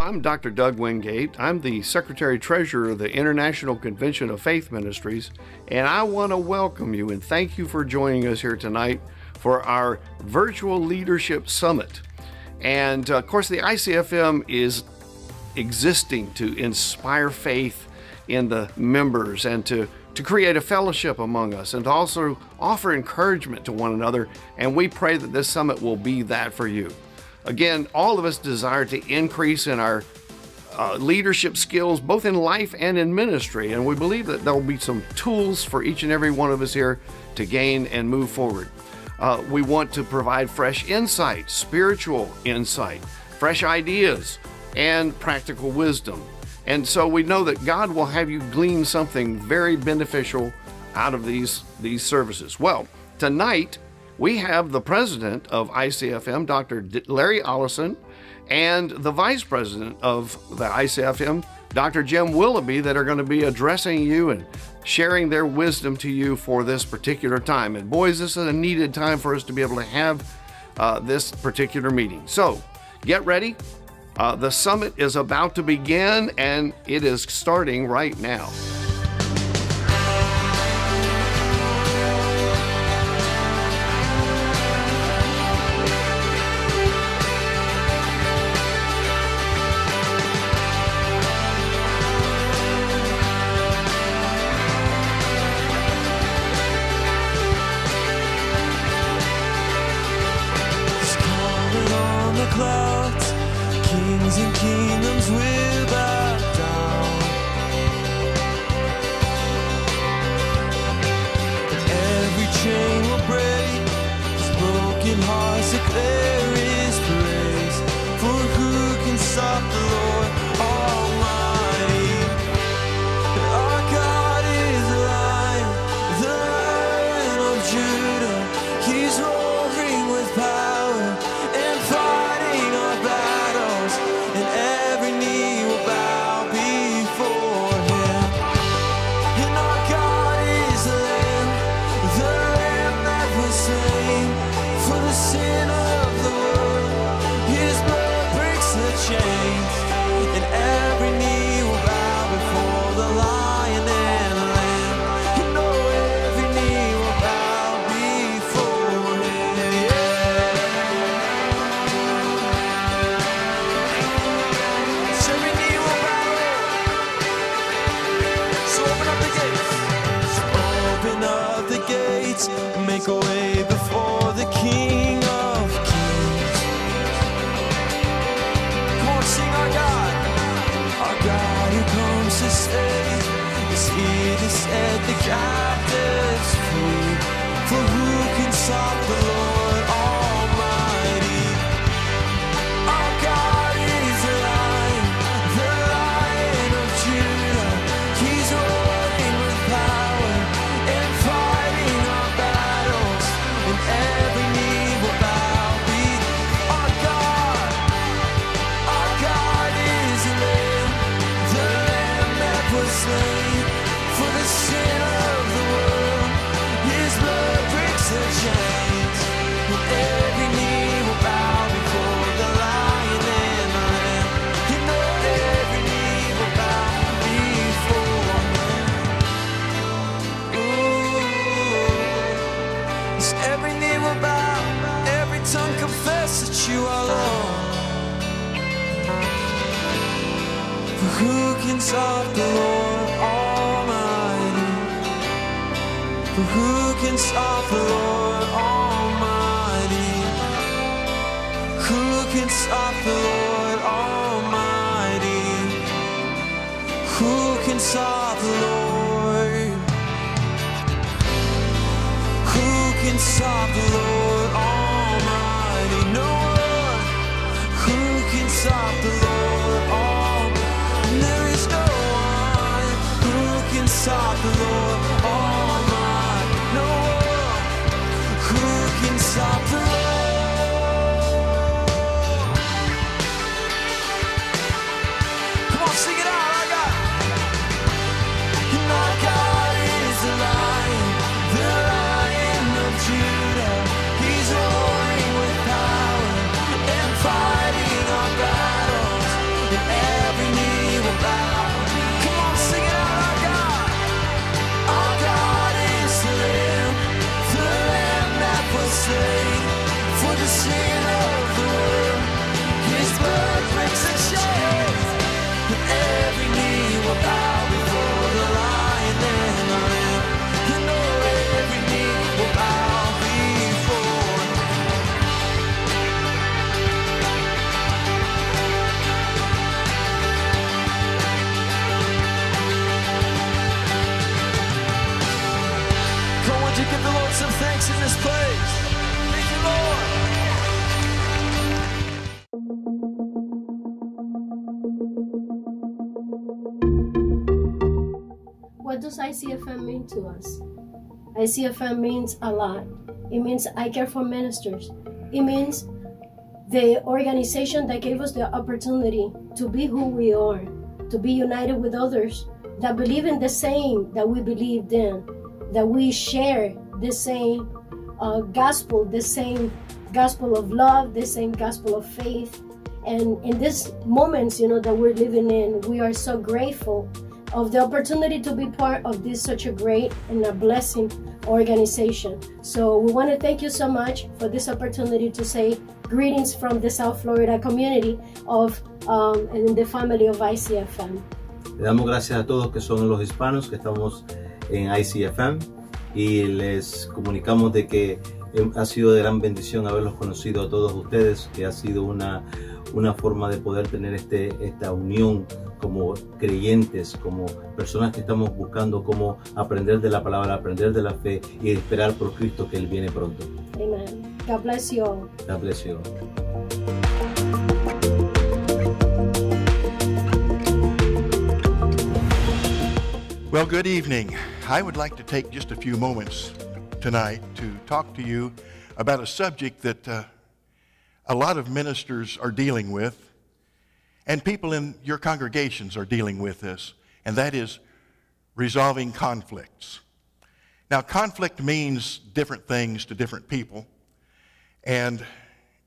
I'm Dr. Doug Wingate. I'm the Secretary Treasurer of the International Convention of Faith Ministries, and I want to welcome you and thank you for joining us here tonight for our virtual leadership summit. And uh, of course, the ICFM is existing to inspire faith in the members and to, to create a fellowship among us and to also offer encouragement to one another. And we pray that this summit will be that for you. Again, all of us desire to increase in our uh, leadership skills, both in life and in ministry. And we believe that there will be some tools for each and every one of us here to gain and move forward. Uh, we want to provide fresh insight, spiritual insight, fresh ideas, and practical wisdom. And so we know that God will have you glean something very beneficial out of these, these services. Well, tonight, we have the president of ICFM, Dr. Larry Ollison, and the vice president of the ICFM, Dr. Jim Willoughby, that are going to be addressing you and sharing their wisdom to you for this particular time. And boys, this is a needed time for us to be able to have uh, this particular meeting. So get ready. Uh, the summit is about to begin and it is starting right now. changed conscience of the Lord Almighty. For who can stop the Lord Almighty? Who can stop the Lord Almighty? Who can stop the Lord? Who can stop the Lord? ICFM mean to us? ICFM means a lot. It means I care for ministers. It means the organization that gave us the opportunity to be who we are, to be united with others that believe in the same that we believed in, that we share the same uh, gospel, the same gospel of love, the same gospel of faith. And in these moments, you know, that we're living in, we are so grateful of the opportunity to be part of this such a great and a blessing organization. So we want to thank you so much for this opportunity to say greetings from the South Florida community of um, the family of ICFM. Le damos gracias a todos que son los hispanos que estamos en ICFM y les comunicamos de que ha sido de gran bendición haberlos conocido a todos ustedes, que ha sido una, una forma de poder tener este, esta unión como creyentes, como personas que estamos buscando cómo aprender de la palabra, aprender de la fe y esperar por Cristo que Él viene pronto. Amen. God bless you all. God bless you. Well, good evening. I would like to take just a few moments tonight to talk to you about a subject that uh, a lot of ministers are dealing with, and people in your congregations are dealing with this, and that is resolving conflicts. Now, conflict means different things to different people, and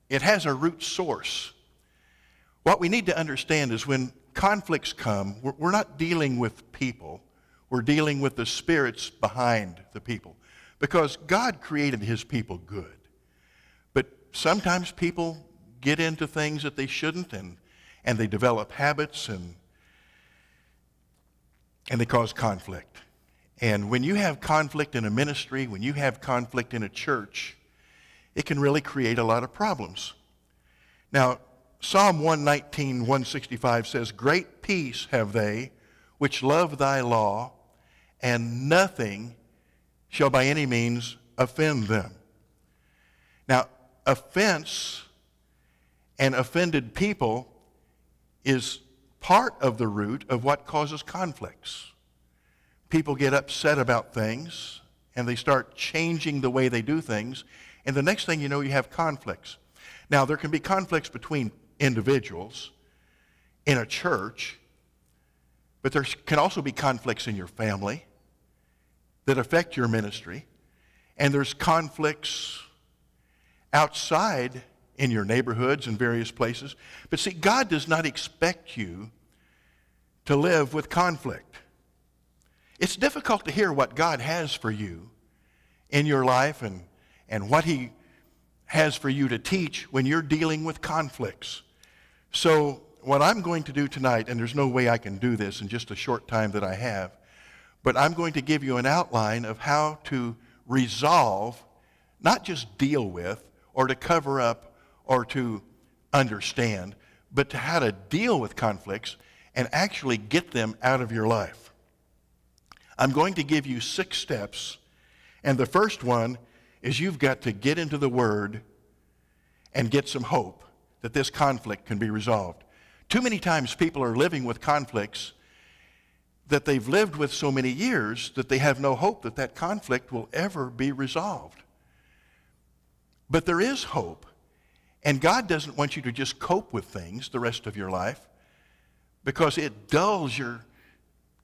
it has a root source. What we need to understand is when conflicts come, we're, not dealing with people we're dealing with the spirits behind the people. Because God created his people good. But sometimes people get into things that they shouldn't and, and they develop habits and, and they cause conflict. And when you have conflict in a ministry, when you have conflict in a church, it can really create a lot of problems. Now, Psalm 119, 165 says, Great peace have they which love thy law, and nothing shall by any means offend them. Now, offense and offended people is part of the root of what causes conflicts. People get upset about things and they start changing the way they do things, and the next thing you know, you have conflicts. Now, there can be conflicts between individuals in a church, but there can also be conflicts in your family that affect your ministry, and there's conflicts outside in your neighborhoods and various places. But see, God does not expect you to live with conflict. It's difficult to hear what God has for you in your life and, and what He has for you to teach when you're dealing with conflicts. So, what I'm going to do tonight, and there's no way I can do this in just a short time that I have, but I'm going to give you an outline of how to resolve, not just deal with, or to cover up, or to understand, but to how to deal with conflicts and actually get them out of your life. I'm going to give you six steps, and the first one is you've got to get into the Word and get some hope that this conflict can be resolved. Too many times people are living with conflicts that they've lived with so many years that they have no hope that that conflict will ever be resolved. But there is hope. And God doesn't want you to just cope with things the rest of your life because it dulls your,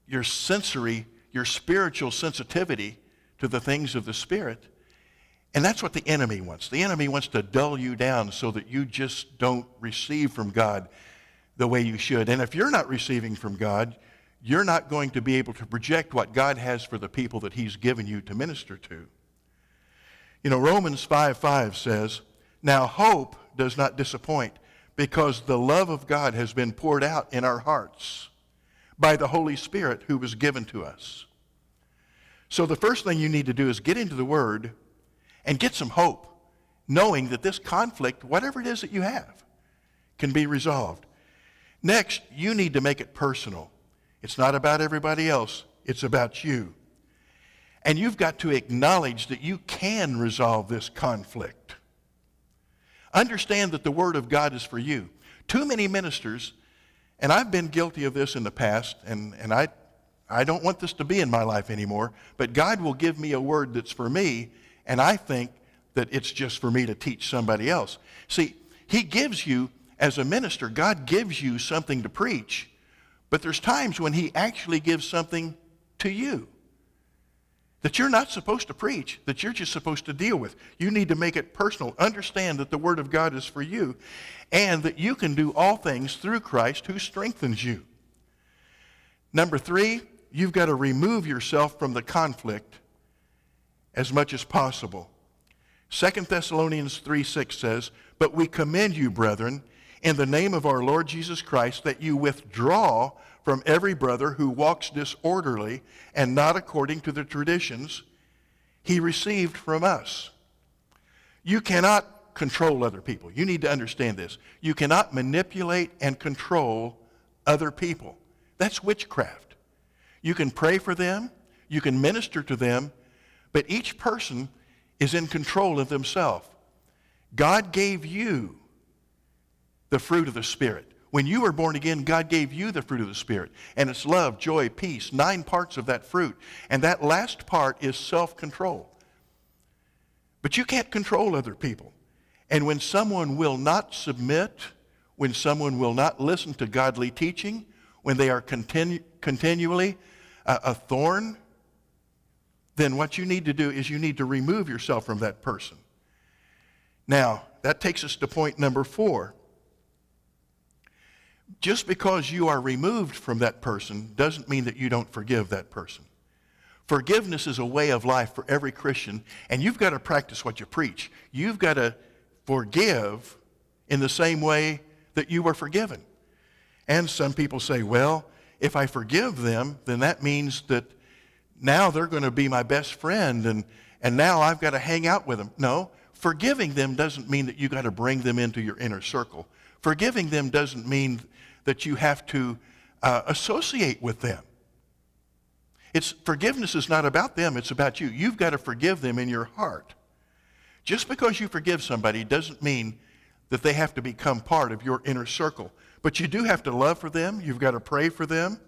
your sensory, your spiritual sensitivity to the things of the Spirit. And that's what the enemy wants. The enemy wants to dull you down so that you just don't receive from God the way you should. And if you're not receiving from God, you're not going to be able to project what God has for the people that He's given you to minister to. You know, Romans 5 5 says, Now hope does not disappoint because the love of God has been poured out in our hearts by the Holy Spirit who was given to us. So the first thing you need to do is get into the Word and get some hope, knowing that this conflict, whatever it is that you have, can be resolved. Next, you need to make it personal. It's not about everybody else, it's about you. And you've got to acknowledge that you can resolve this conflict. Understand that the Word of God is for you. Too many ministers, and I've been guilty of this in the past, and, and I, I don't want this to be in my life anymore, but God will give me a word that's for me, and I think that it's just for me to teach somebody else. See, He gives you, as a minister, God gives you something to preach, but there's times when He actually gives something to you that you're not supposed to preach, that you're just supposed to deal with. You need to make it personal. Understand that the Word of God is for you and that you can do all things through Christ who strengthens you. Number three, you've got to remove yourself from the conflict as much as possible. 2 Thessalonians 3 6 says, But we commend you, brethren, in the name of our Lord Jesus Christ, that you withdraw from every brother who walks disorderly and not according to the traditions he received from us. You cannot control other people. You need to understand this. You cannot manipulate and control other people. That's witchcraft. You can pray for them, you can minister to them, but each person is in control of themselves. God gave you the fruit of the Spirit. When you were born again, God gave you the fruit of the Spirit. And it's love, joy, peace, nine parts of that fruit. And that last part is self control. But you can't control other people. And when someone will not submit, when someone will not listen to godly teaching, when they are continu- continually a, a thorn, then what you need to do is you need to remove yourself from that person. Now, that takes us to point number four just because you are removed from that person doesn't mean that you don't forgive that person. Forgiveness is a way of life for every Christian, and you've got to practice what you preach. You've got to forgive in the same way that you were forgiven. And some people say, well, if I forgive them, then that means that now they're going to be my best friend, and, and now I've got to hang out with them. No, forgiving them doesn't mean that you've got to bring them into your inner circle. Forgiving them doesn't mean that you have to uh, associate with them. It's, forgiveness is not about them, it's about you. You've got to forgive them in your heart. Just because you forgive somebody doesn't mean that they have to become part of your inner circle. But you do have to love for them, you've got to pray for them,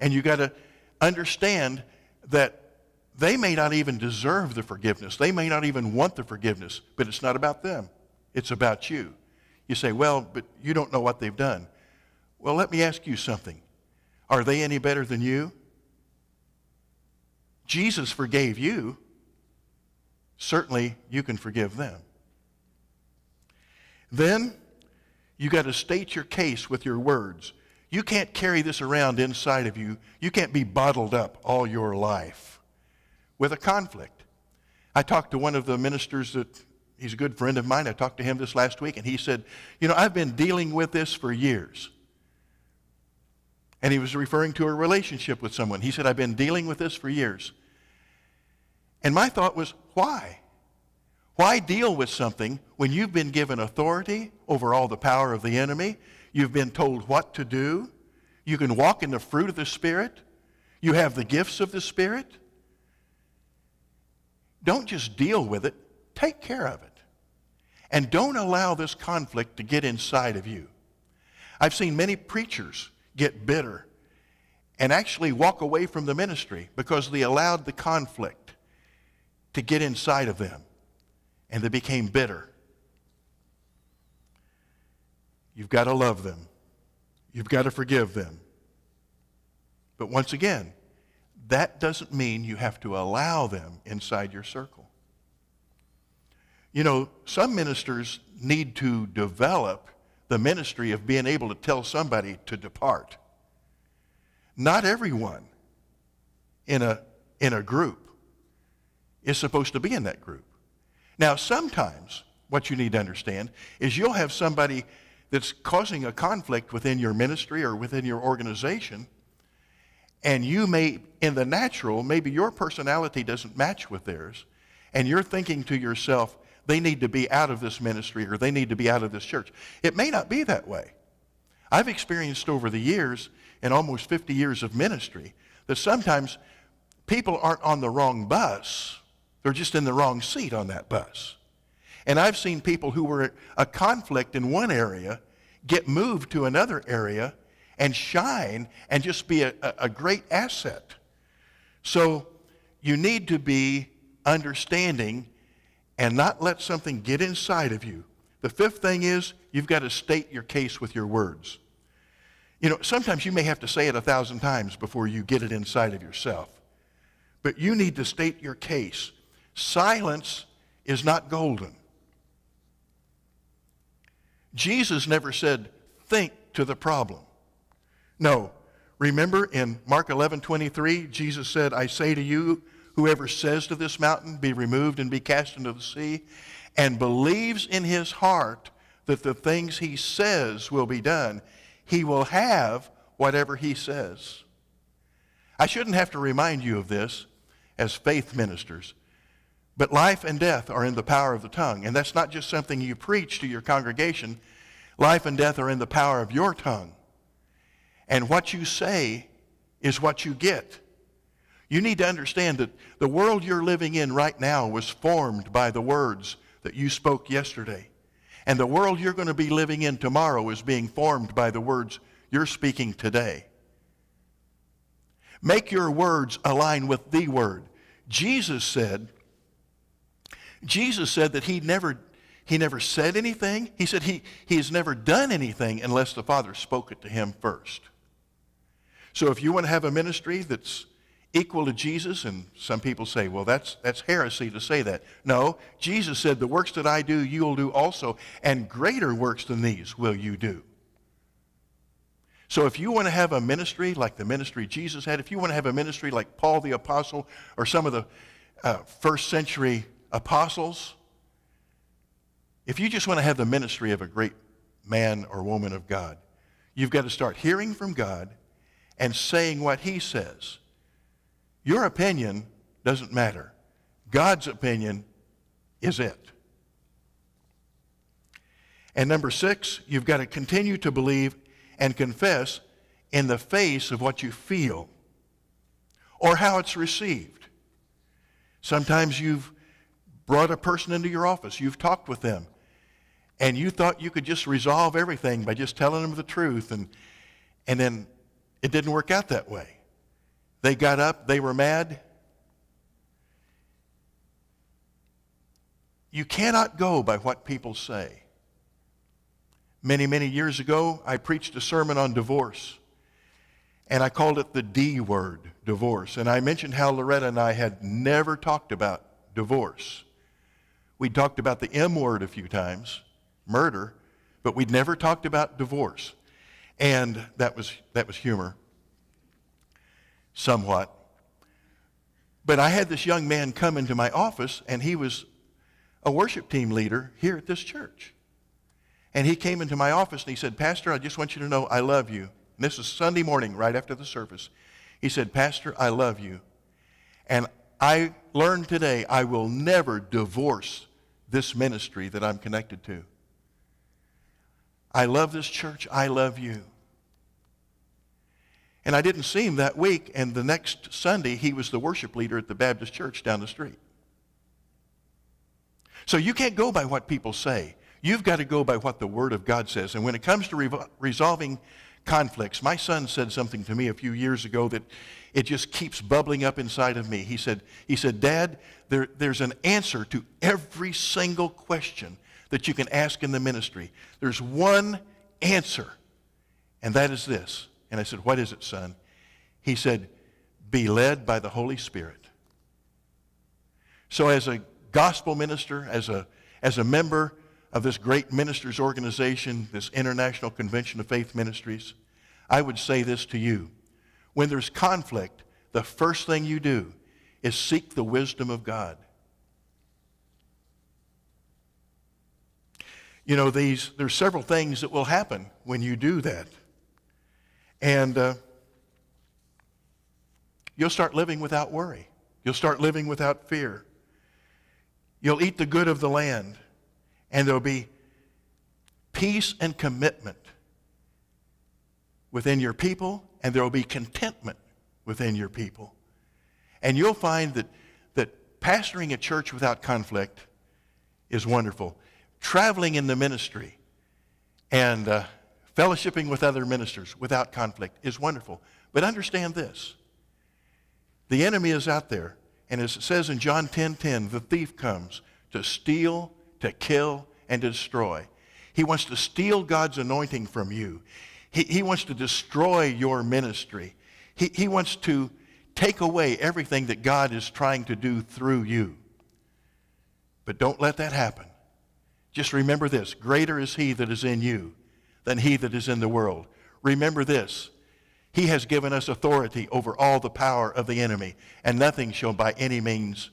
and you've got to understand that they may not even deserve the forgiveness. They may not even want the forgiveness, but it's not about them. It's about you. You say, well, but you don't know what they've done. Well, let me ask you something. Are they any better than you? Jesus forgave you. Certainly, you can forgive them. Then, you got to state your case with your words. You can't carry this around inside of you. You can't be bottled up all your life with a conflict. I talked to one of the ministers that he's a good friend of mine. I talked to him this last week, and he said, You know, I've been dealing with this for years. And he was referring to a relationship with someone. He said, I've been dealing with this for years. And my thought was, why? Why deal with something when you've been given authority over all the power of the enemy? You've been told what to do. You can walk in the fruit of the Spirit. You have the gifts of the Spirit. Don't just deal with it, take care of it. And don't allow this conflict to get inside of you. I've seen many preachers get bitter and actually walk away from the ministry because they allowed the conflict to get inside of them and they became bitter. You've got to love them. You've got to forgive them. But once again, that doesn't mean you have to allow them inside your circle. You know, some ministers need to develop the ministry of being able to tell somebody to depart. Not everyone in a, in a group is supposed to be in that group. Now, sometimes what you need to understand is you'll have somebody that's causing a conflict within your ministry or within your organization, and you may, in the natural, maybe your personality doesn't match with theirs, and you're thinking to yourself, they need to be out of this ministry or they need to be out of this church. It may not be that way. I've experienced over the years, in almost 50 years of ministry, that sometimes people aren't on the wrong bus, they're just in the wrong seat on that bus. And I've seen people who were a conflict in one area get moved to another area, and shine and just be a, a great asset. So you need to be understanding and not let something get inside of you. The fifth thing is you've got to state your case with your words. You know, sometimes you may have to say it a thousand times before you get it inside of yourself. But you need to state your case. Silence is not golden. Jesus never said, think to the problem. No. Remember in Mark 11 23, Jesus said, I say to you, whoever says to this mountain, be removed and be cast into the sea, and believes in his heart that the things he says will be done, he will have whatever he says. I shouldn't have to remind you of this as faith ministers, but life and death are in the power of the tongue. And that's not just something you preach to your congregation, life and death are in the power of your tongue. And what you say is what you get. You need to understand that the world you're living in right now was formed by the words that you spoke yesterday. And the world you're going to be living in tomorrow is being formed by the words you're speaking today. Make your words align with the word. Jesus said, Jesus said that he never, he never said anything. He said he, he has never done anything unless the Father spoke it to him first. So if you want to have a ministry that's equal to Jesus, and some people say, well, that's, that's heresy to say that. No, Jesus said, the works that I do, you'll do also, and greater works than these will you do. So if you want to have a ministry like the ministry Jesus had, if you want to have a ministry like Paul the Apostle or some of the uh, first century apostles, if you just want to have the ministry of a great man or woman of God, you've got to start hearing from God and saying what he says. Your opinion doesn't matter. God's opinion is it. And number six, you've got to continue to believe and confess in the face of what you feel or how it's received. Sometimes you've brought a person into your office, you've talked with them, and you thought you could just resolve everything by just telling them the truth, and, and then it didn't work out that way. They got up, they were mad. You cannot go by what people say. Many, many years ago, I preached a sermon on divorce. And I called it the D word, divorce. And I mentioned how Loretta and I had never talked about divorce. We talked about the M word a few times, murder, but we'd never talked about divorce. And that was, that was humor, somewhat. But I had this young man come into my office, and he was a worship team leader here at this church. And he came into my office and he said, Pastor, I just want you to know I love you. And this is Sunday morning, right after the service. He said, Pastor, I love you. And I learned today I will never divorce this ministry that I'm connected to. I love this church. I love you. And I didn't see him that week, and the next Sunday, he was the worship leader at the Baptist church down the street. So you can't go by what people say. You've got to go by what the Word of God says. And when it comes to re- resolving conflicts, my son said something to me a few years ago that it just keeps bubbling up inside of me. He said, he said Dad, there, there's an answer to every single question that you can ask in the ministry. There's one answer, and that is this. And I said, What is it, son? He said, Be led by the Holy Spirit. So, as a gospel minister, as a, as a member of this great ministers organization, this International Convention of Faith Ministries, I would say this to you. When there's conflict, the first thing you do is seek the wisdom of God. You know, these, there's several things that will happen when you do that. And uh, you'll start living without worry. You'll start living without fear. You'll eat the good of the land and there'll be peace and commitment within your people, and there will be contentment within your people. And you'll find that, that pastoring a church without conflict is wonderful. Traveling in the ministry and uh, Fellowshipping with other ministers without conflict is wonderful. But understand this the enemy is out there. And as it says in John 10 10, the thief comes to steal, to kill, and to destroy. He wants to steal God's anointing from you. He, he wants to destroy your ministry. He, he wants to take away everything that God is trying to do through you. But don't let that happen. Just remember this greater is He that is in you than He that is in the world. Remember this He has given us authority over all the power of the enemy, and nothing shall by any means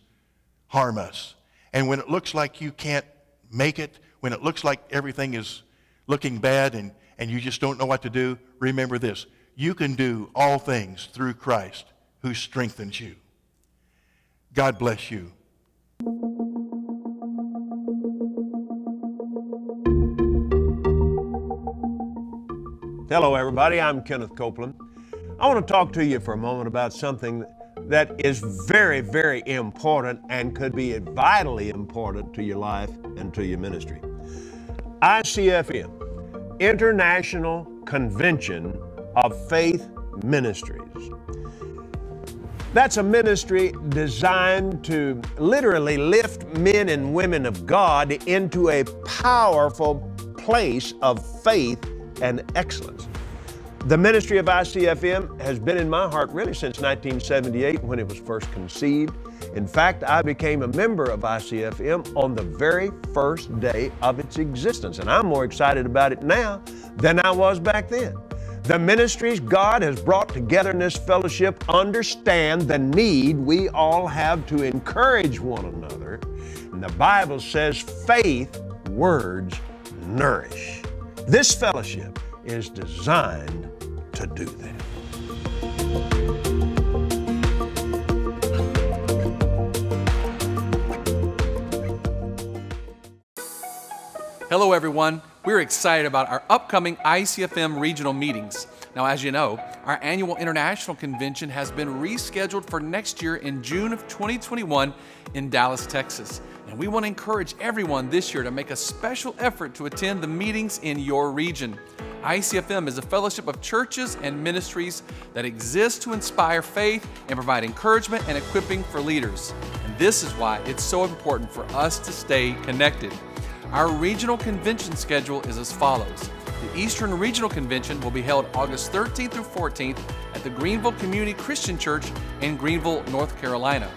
harm us. And when it looks like you can't make it, when it looks like everything is looking bad and, and you just don't know what to do, remember this. You can do all things through Christ who strengthens you. God bless you. Hello, everybody. I'm Kenneth Copeland. I want to talk to you for a moment about something that is very, very important and could be vitally important to your life and to your ministry. ICFM, International Convention of Faith Ministries. That's a ministry designed to literally lift men and women of God into a powerful place of faith and excellence. The ministry of ICFM has been in my heart really since 1978 when it was first conceived. In fact, I became a member of ICFM on the very first day of its existence, and I'm more excited about it now than I was back then. The ministries God has brought together in this fellowship understand the need we all have to encourage one another. And the Bible says faith, words, nourish. This fellowship is designed to do that. Hello, everyone. We're excited about our upcoming ICFM regional meetings. Now, as you know, our annual international convention has been rescheduled for next year in June of 2021 in Dallas, Texas. And we want to encourage everyone this year to make a special effort to attend the meetings in your region. ICFM is a fellowship of churches and ministries that exist to inspire faith and provide encouragement and equipping for leaders. And this is why it's so important for us to stay connected. Our regional convention schedule is as follows. The Eastern Regional Convention will be held August 13th through 14th at the Greenville Community Christian Church in Greenville, North Carolina.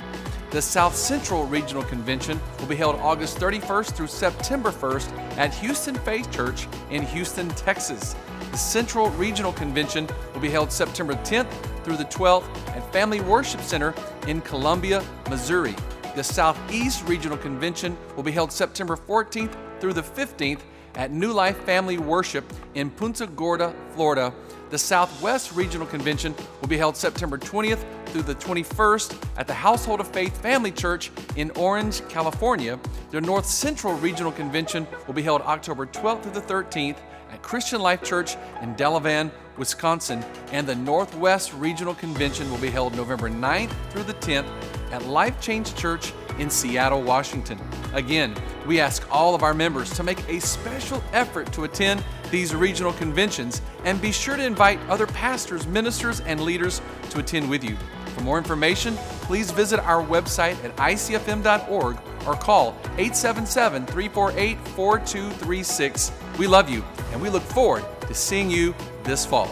The South Central Regional Convention will be held August 31st through September 1st at Houston Faith Church in Houston, Texas. The Central Regional Convention will be held September 10th through the 12th at Family Worship Center in Columbia, Missouri. The Southeast Regional Convention will be held September 14th through the 15th at New Life Family Worship in Punta Gorda, Florida. The Southwest Regional Convention will be held September 20th through the 21st at the Household of Faith Family Church in Orange, California. The North Central Regional Convention will be held October 12th through the 13th at Christian Life Church in Delavan, Wisconsin. And the Northwest Regional Convention will be held November 9th through the 10th at Life Change Church in Seattle, Washington. Again, we ask all of our members to make a special effort to attend these regional conventions and be sure to invite other pastors, ministers, and leaders to attend with you. For more information, please visit our website at icfm.org or call 877 348 4236. We love you and we look forward to seeing you this fall.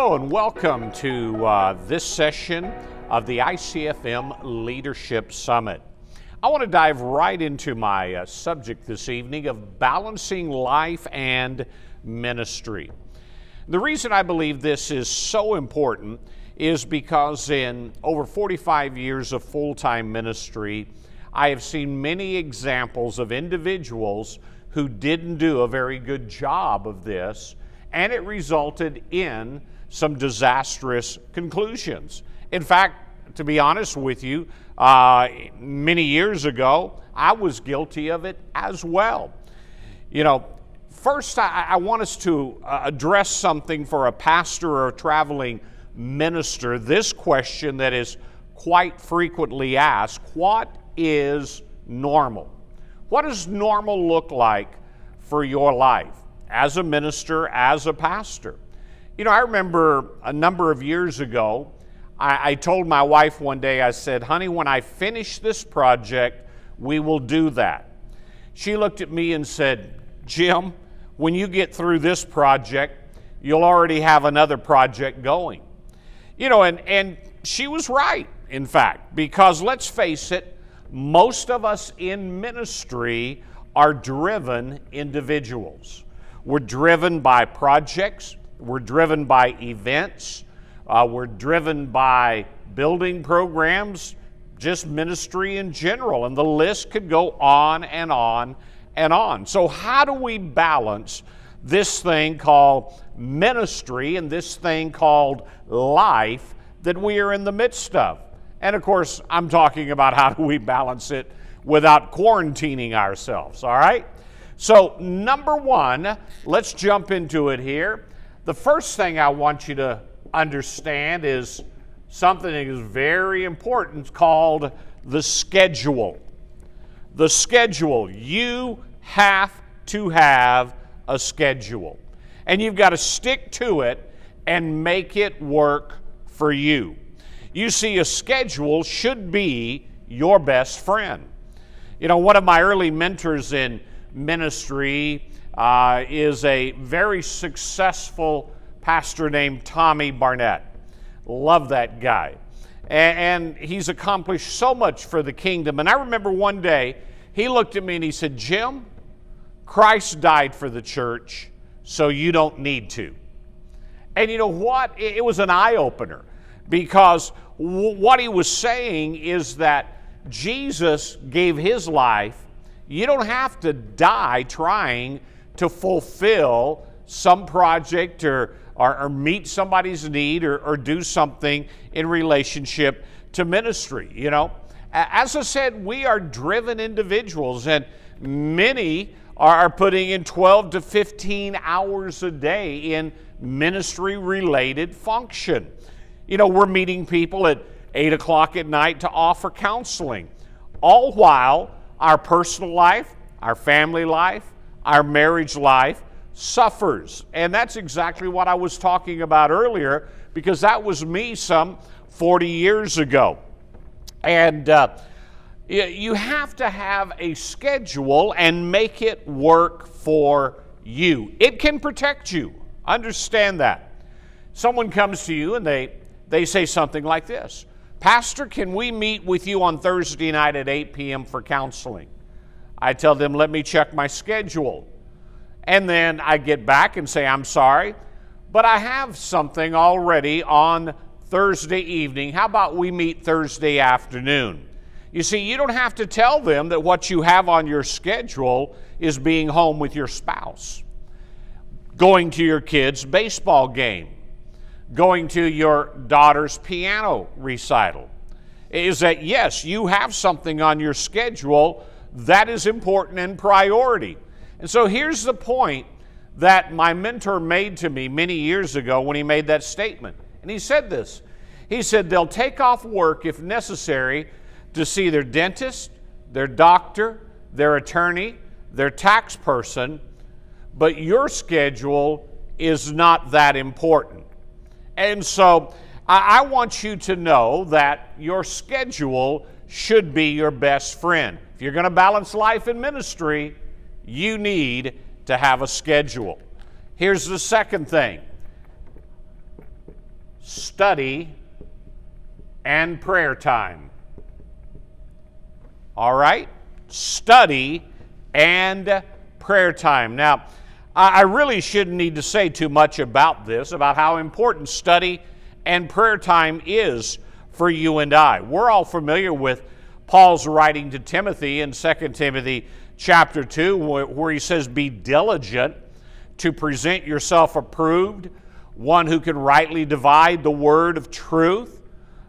Hello and welcome to uh, this session of the ICFM Leadership Summit. I want to dive right into my uh, subject this evening of balancing life and ministry. The reason I believe this is so important is because in over 45 years of full time ministry, I have seen many examples of individuals who didn't do a very good job of this and it resulted in some disastrous conclusions. In fact, to be honest with you, uh, many years ago, I was guilty of it as well. You know, first, I, I want us to uh, address something for a pastor or a traveling minister. This question that is quite frequently asked what is normal? What does normal look like for your life as a minister, as a pastor? You know, I remember a number of years ago, I, I told my wife one day, I said, honey, when I finish this project, we will do that. She looked at me and said, Jim, when you get through this project, you'll already have another project going. You know, and, and she was right in fact, because let's face it, most of us in ministry are driven individuals. We're driven by projects, we're driven by events, uh, we're driven by building programs, just ministry in general, and the list could go on and on and on. So, how do we balance this thing called ministry and this thing called life that we are in the midst of? And of course, I'm talking about how do we balance it without quarantining ourselves, all right? So, number one, let's jump into it here. The first thing I want you to understand is something that is very important called the schedule. The schedule. You have to have a schedule. And you've got to stick to it and make it work for you. You see, a schedule should be your best friend. You know, one of my early mentors in ministry uh, is a very successful pastor named Tommy Barnett. Love that guy. And, and he's accomplished so much for the kingdom. And I remember one day he looked at me and he said, Jim, Christ died for the church, so you don't need to. And you know what? It was an eye opener because w- what he was saying is that Jesus gave his life. You don't have to die trying to fulfill some project or, or, or meet somebody's need or, or do something in relationship to ministry. You know, as I said, we are driven individuals, and many are putting in 12 to 15 hours a day in ministry related function. You know, we're meeting people at 8 o'clock at night to offer counseling, all while our personal life, our family life, our marriage life suffers. And that's exactly what I was talking about earlier because that was me some 40 years ago. And uh, you have to have a schedule and make it work for you. It can protect you. Understand that. Someone comes to you and they they say something like this Pastor, can we meet with you on Thursday night at 8 p.m. for counseling? I tell them, let me check my schedule. And then I get back and say, I'm sorry, but I have something already on Thursday evening. How about we meet Thursday afternoon? You see, you don't have to tell them that what you have on your schedule is being home with your spouse, going to your kids' baseball game, going to your daughter's piano recital is that yes, you have something on your schedule that is important and priority. And so here's the point that my mentor made to me many years ago when he made that statement. And he said this He said, They'll take off work if necessary to see their dentist, their doctor, their attorney, their tax person, but your schedule is not that important. And so I, I want you to know that your schedule should be your best friend. If you're going to balance life and ministry, you need to have a schedule. Here's the second thing study and prayer time. All right? Study and prayer time. Now, I really shouldn't need to say too much about this, about how important study and prayer time is for you and I. We're all familiar with Paul's writing to Timothy in 2 Timothy chapter 2, where he says, Be diligent to present yourself approved, one who can rightly divide the word of truth.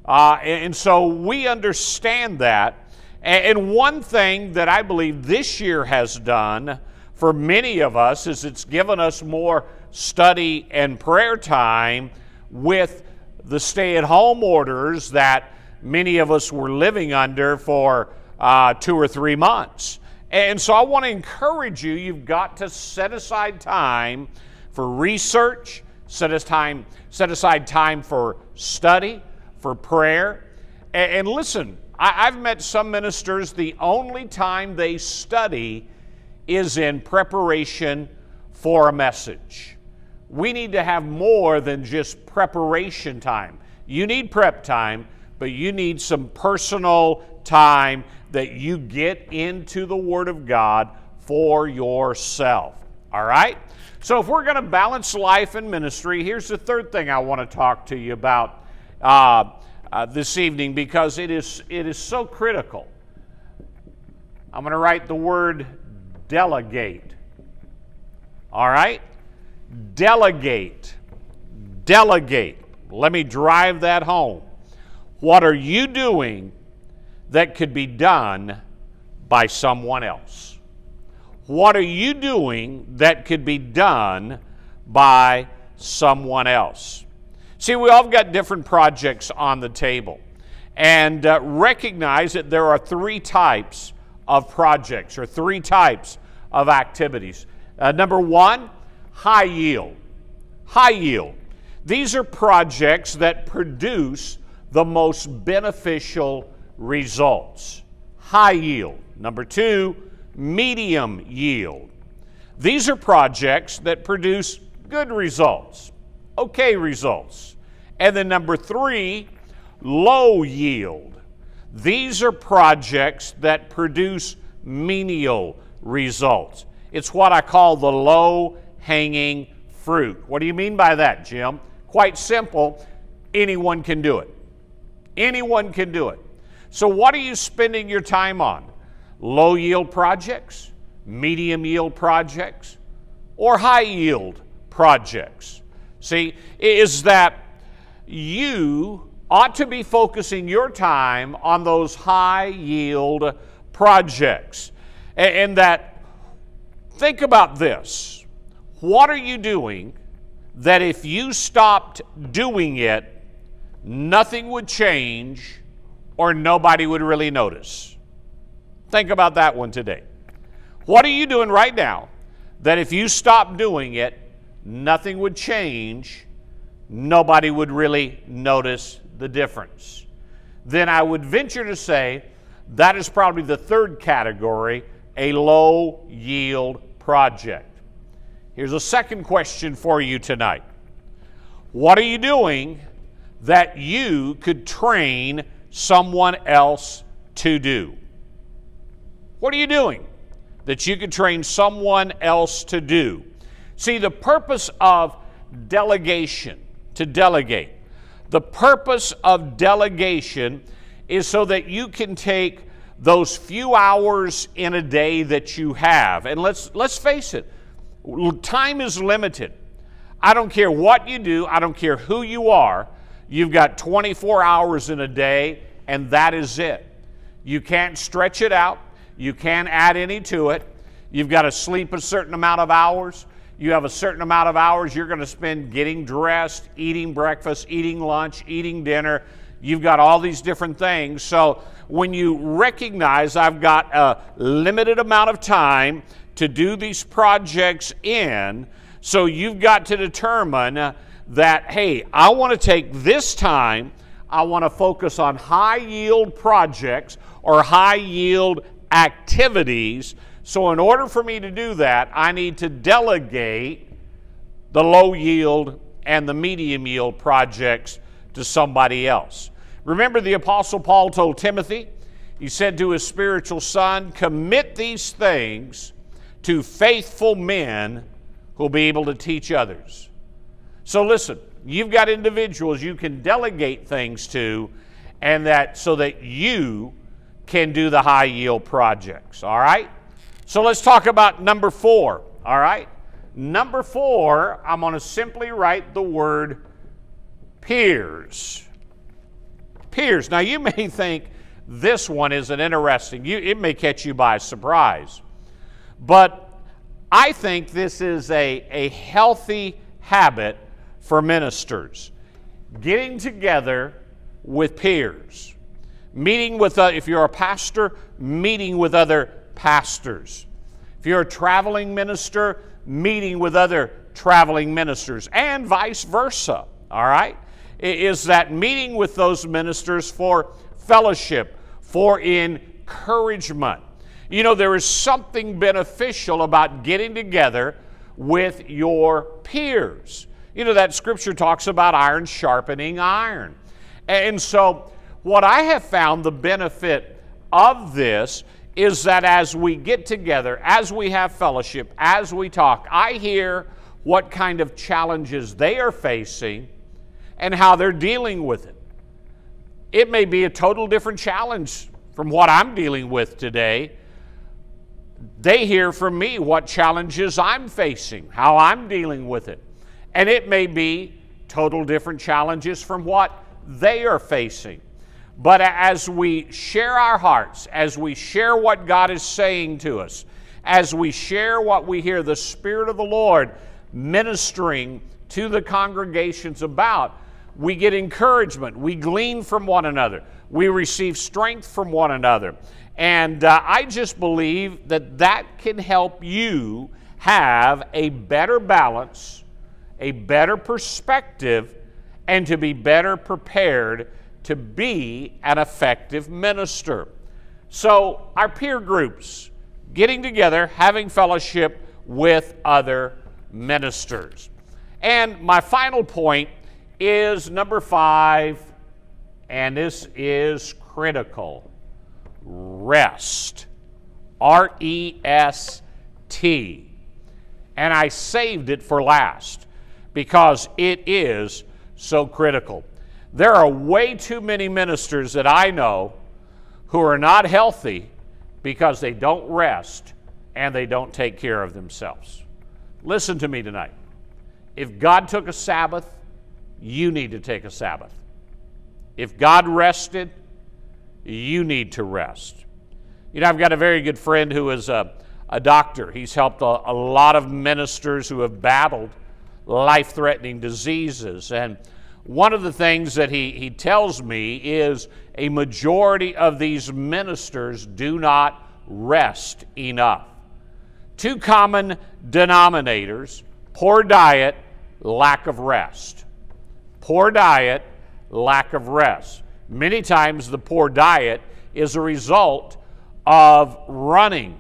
Uh, and so we understand that. And one thing that I believe this year has done for many of us is it's given us more study and prayer time with the stay at home orders that many of us were living under for uh, two or three months. And so I want to encourage you, you've got to set aside time for research, set, aside time, set aside time for study, for prayer. And, and listen, I, I've met some ministers, the only time they study is in preparation for a message. We need to have more than just preparation time. You need prep time, but you need some personal time that you get into the Word of God for yourself. All right? So, if we're going to balance life and ministry, here's the third thing I want to talk to you about uh, uh, this evening because it is, it is so critical. I'm going to write the word delegate. All right? Delegate. Delegate. Let me drive that home. What are you doing that could be done by someone else? What are you doing that could be done by someone else? See, we all got different projects on the table. And uh, recognize that there are three types of projects or three types of activities. Uh, number one, high yield. High yield. These are projects that produce the most beneficial results. High yield. Number two, medium yield. These are projects that produce good results, okay results. And then number three, low yield. These are projects that produce menial results. It's what I call the low hanging fruit. What do you mean by that, Jim? Quite simple. Anyone can do it. Anyone can do it. So, what are you spending your time on? Low yield projects, medium yield projects, or high yield projects? See, is that you ought to be focusing your time on those high yield projects. And that, think about this. What are you doing that if you stopped doing it, nothing would change or nobody would really notice. Think about that one today. What are you doing right now that if you stopped doing it, nothing would change, nobody would really notice the difference? Then I would venture to say that is probably the third category a low yield project. Here's a second question for you tonight What are you doing that you could train someone else to do? What are you doing that you could train someone else to do? See, the purpose of delegation, to delegate, the purpose of delegation is so that you can take those few hours in a day that you have. And let's, let's face it, time is limited. I don't care what you do, I don't care who you are, you've got 24 hours in a day, and that is it. You can't stretch it out, you can't add any to it. You've got to sleep a certain amount of hours. You have a certain amount of hours you're going to spend getting dressed, eating breakfast, eating lunch, eating dinner. You've got all these different things. So when you recognize I've got a limited amount of time to do these projects in. So you've got to determine that, hey, I want to take this time, I want to focus on high yield projects or high yield activities. So, in order for me to do that, I need to delegate the low yield and the medium yield projects to somebody else. Remember, the Apostle Paul told Timothy, he said to his spiritual son, Commit these things to faithful men who'll be able to teach others. So listen, you've got individuals you can delegate things to and that so that you can do the high yield projects, all right? So let's talk about number 4, all right? Number 4, I'm going to simply write the word peers. Peers. Now you may think this one is an interesting, you, it may catch you by surprise. But I think this is a, a healthy habit for ministers getting together with peers. Meeting with, uh, if you're a pastor, meeting with other pastors. If you're a traveling minister, meeting with other traveling ministers, and vice versa. All right? Is that meeting with those ministers for fellowship, for encouragement. You know, there is something beneficial about getting together with your peers. You know, that scripture talks about iron sharpening iron. And so, what I have found the benefit of this is that as we get together, as we have fellowship, as we talk, I hear what kind of challenges they are facing and how they're dealing with it. It may be a total different challenge from what I'm dealing with today. They hear from me what challenges I'm facing, how I'm dealing with it. And it may be total different challenges from what they are facing. But as we share our hearts, as we share what God is saying to us, as we share what we hear the Spirit of the Lord ministering to the congregations about, we get encouragement, we glean from one another, we receive strength from one another. And uh, I just believe that that can help you have a better balance, a better perspective, and to be better prepared to be an effective minister. So, our peer groups, getting together, having fellowship with other ministers. And my final point is number five, and this is critical rest. R E S T. And I saved it for last because it is so critical. There are way too many ministers that I know who are not healthy because they don't rest and they don't take care of themselves. Listen to me tonight. If God took a Sabbath, you need to take a Sabbath. If God rested, you need to rest. You know, I've got a very good friend who is a, a doctor. He's helped a, a lot of ministers who have battled life threatening diseases. And one of the things that he, he tells me is a majority of these ministers do not rest enough. Two common denominators poor diet, lack of rest. Poor diet, lack of rest. Many times the poor diet is a result of running,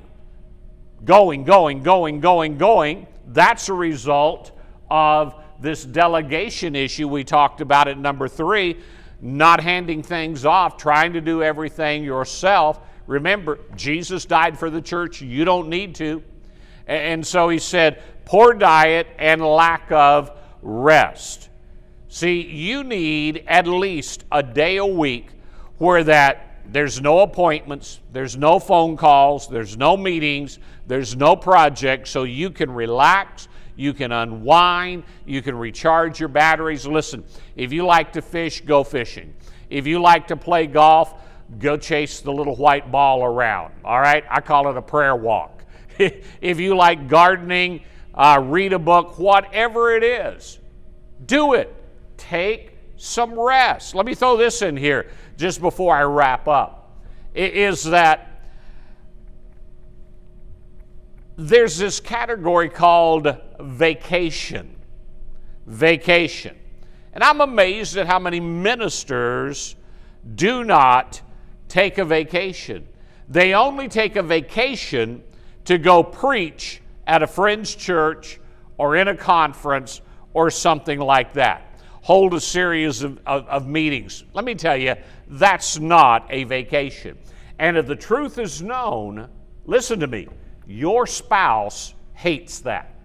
going, going, going, going, going. That's a result of this delegation issue we talked about at number three, not handing things off, trying to do everything yourself. Remember, Jesus died for the church. You don't need to. And so he said, poor diet and lack of rest. See, you need at least a day a week where that there's no appointments, there's no phone calls, there's no meetings, there's no projects, so you can relax, you can unwind, you can recharge your batteries. Listen, if you like to fish, go fishing. If you like to play golf, go chase the little white ball around. All right? I call it a prayer walk. if you like gardening, uh, read a book, whatever it is, do it. Take some rest. Let me throw this in here just before I wrap up. It is that there's this category called vacation. Vacation. And I'm amazed at how many ministers do not take a vacation. They only take a vacation to go preach at a friend's church or in a conference or something like that. Hold a series of, of, of meetings. Let me tell you, that's not a vacation. And if the truth is known, listen to me, your spouse hates that.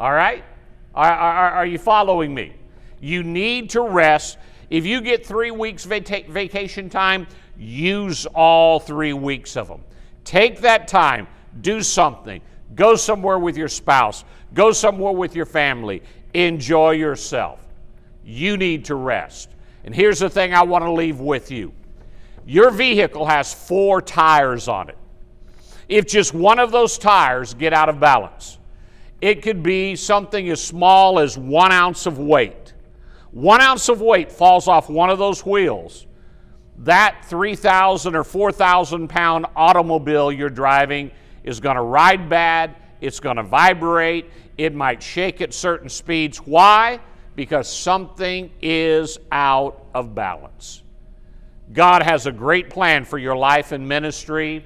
All right? Are, are, are you following me? You need to rest. If you get three weeks vacation time, use all three weeks of them. Take that time, do something. Go somewhere with your spouse, go somewhere with your family. Enjoy yourself. You need to rest. And here's the thing I want to leave with you your vehicle has four tires on it. If just one of those tires get out of balance, it could be something as small as one ounce of weight. One ounce of weight falls off one of those wheels, that 3,000 or 4,000 pound automobile you're driving is going to ride bad, it's going to vibrate, it might shake at certain speeds. Why? Because something is out of balance. God has a great plan for your life and ministry.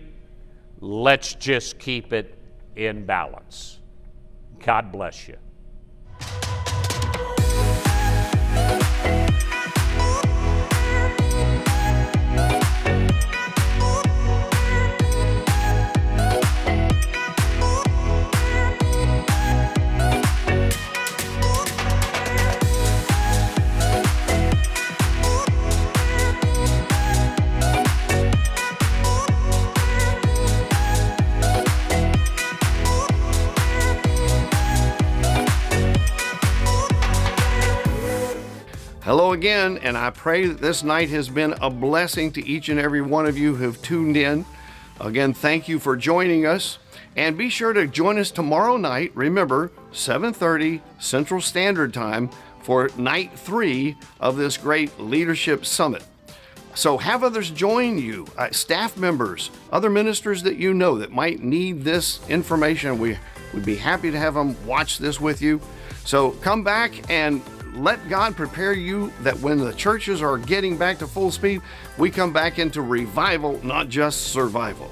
Let's just keep it in balance. God bless you. Again, and I pray that this night has been a blessing to each and every one of you who've tuned in. Again, thank you for joining us. And be sure to join us tomorrow night. Remember, 7:30 Central Standard Time for night 3 of this great leadership summit. So have others join you, uh, staff members, other ministers that you know that might need this information. We would be happy to have them watch this with you. So come back and let God prepare you that when the churches are getting back to full speed, we come back into revival, not just survival.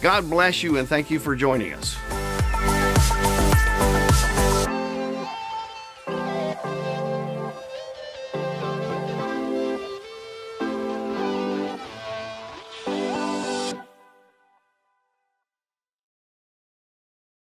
God bless you and thank you for joining us.